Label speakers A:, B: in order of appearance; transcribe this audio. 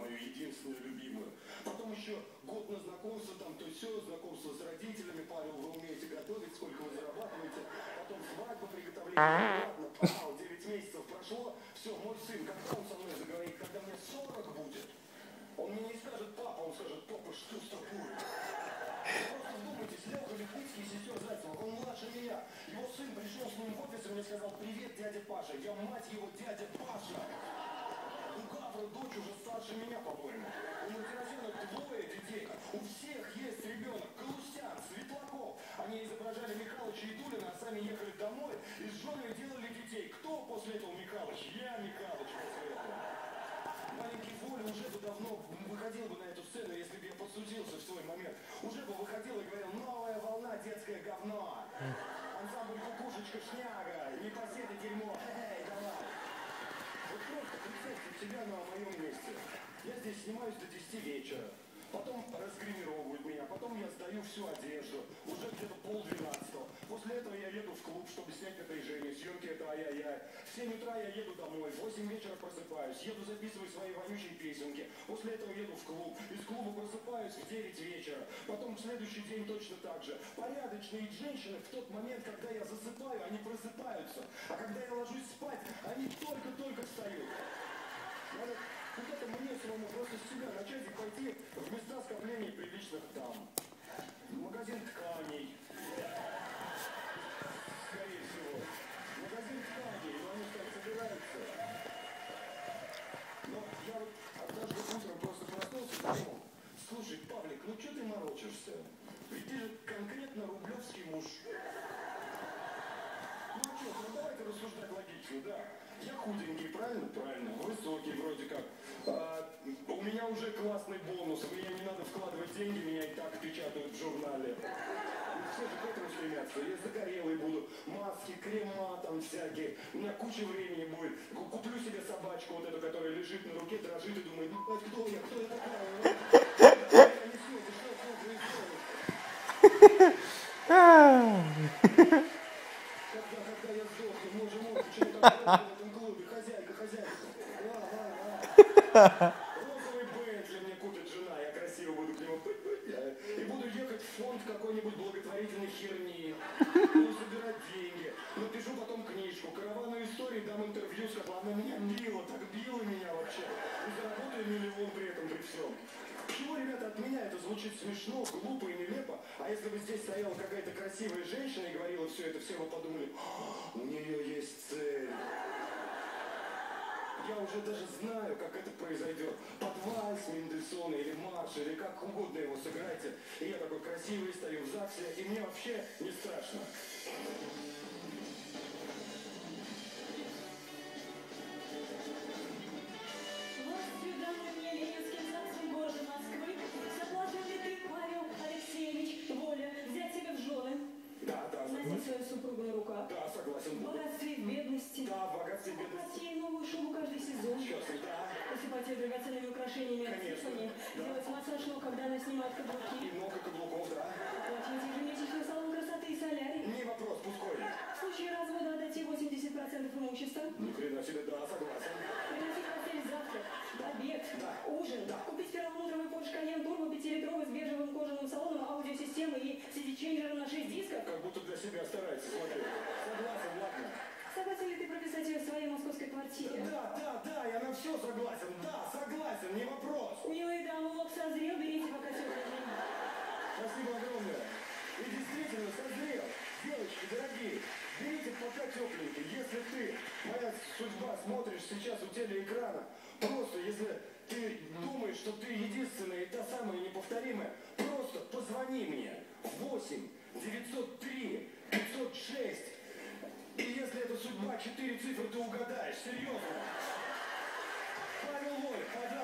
A: мою единственную любимую. Потом еще год на знакомство, там, то все, знакомство с родителями, Павел, вы умеете готовить, сколько вы зарабатываете, потом свадьба, приготовление, ладно, пау, 9 месяцев прошло, все, мой сын, когда он со мной заговорит, когда мне 40 будет, он мне не скажет папа, он скажет, папа, что с тобой? Просто вдумайтесь, Леха Лихвицкий, сестер Зайцева, он младше меня. Его сын пришел с ним в офис и мне сказал, привет, дядя Паша. Я мать его, дядя Паша. Старше меня, по-моему. У Матерозенок двое детей. У всех есть ребенок. Галустян, Светлаков. Они изображали Михалыча и Дулина, а сами ехали домой и с женой делали детей. Кто после этого Михалыч? Я Михалыч после этого. Маленький Воля уже бы давно выходил бы на эту сцену, если бы я подсудился в свой момент. Уже бы выходил и говорил, новая волна, детское говно. Ансамбль кукушечка, шняга, непоседы дерьмо. Эй, давай. Вот просто представьте себя на моем месте. Я здесь снимаюсь до 10 вечера. Потом разгримировывают меня, потом я сдаю всю одежду, уже где-то полдвенадцатого. После этого я еду в клуб, чтобы снять напряжение, съемки это ай-яй-яй. В 7 утра я еду домой, в 8 вечера просыпаюсь, еду записывать свои вонючие песенки. После этого еду в клуб, из клуба просыпаюсь в 9 вечера. Потом в следующий день точно так же. Порядочные женщины в тот момент, когда я засыпаю, они просыпаются. А когда я ложусь спать, они только-только встают. Надо вот это мне самому просто с себя начать и пойти в места скопления приличных дам. В магазин тканей. Скорее всего. В магазин тканей, но они там собираются. Но я вот однажды утром просто проснулся и подумал, слушай, Павлик, ну что ты морочишься? Ведь ты же конкретно рублевский муж. Ну что, ну давайте рассуждать логично, да. Я худенький, правильно? Правильно. Высокий вроде как. А, у меня уже классный бонус. Мне не надо вкладывать деньги, меня и так печатают в журнале. И все же к этому стремятся. Я загорелый буду. Маски, крема там всякие. У меня куча времени будет. Ку- Куплю себе собачку вот эту, которая лежит на руке, дрожит и думает, ну кто я, кто я такая? Я несу, ты что, что когда я сдохну, боже мой, почему так много в этом клубе? Хозяйка, хозяйка. Это звучит смешно, глупо и нелепо, а если бы здесь стояла какая-то красивая женщина и говорила все это, все бы подумали, «А, у нее есть цель. Я уже даже знаю, как это произойдет. Под вальс Мендельсона или марш, или как угодно его сыграйте. И я такой красивый стою в ЗАГСе, и мне вообще не страшно.
B: В богатстве и ей новую шубу каждый сезон,
A: Сейчас, да.
B: посыпать ее драгоценными украшениями
A: Конечно, да.
B: делать массаж ног, когда она снимает каблуки,
A: И много каблуков, да.
B: платить ежемесячный салон красоты и солярий,
A: Не вопрос, пускай.
B: в случае развода отдать ей 80% имущества,
A: Ни хрена себе, да, согласен.
B: приносить постель завтрак, обед,
A: Да.
B: ужин,
A: Да.
B: купить перламутровый Porsche Cayenne Turbo 5-литровый с бежевым кожаным салоном, аудиосистемой и CD-чейнджером на 6 дисков?
A: Как будто для себя старается, смотри. Согласен, ладно.
B: Согласен ли ты прописать ее в своей московской квартире?
A: Да, да, да, я на все согласен. Да, согласен, не вопрос.
B: Милые дамы, лоб созрел, берите пока день.
A: Спасибо огромное. И действительно созрел. Девочки, дорогие, берите пока тепленький. Если ты, моя судьба, смотришь сейчас у телеэкрана, просто если ты думаешь, что ты единственная и та самая неповторимая, просто позвони мне. 8 903 506. И если это судьба, четыре цифры ты угадаешь. Серьезно. Павел Воля, пожалуйста,